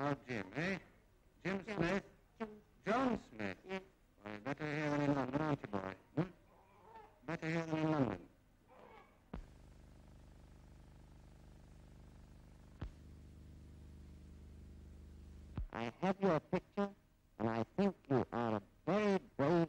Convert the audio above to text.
Oh, Jim, eh? Jim Jim. Smith? John Smith? Yes. Well, better here than in London, aren't you, boy? Hmm? Better here than in London. I have your picture, and I think you are a very brave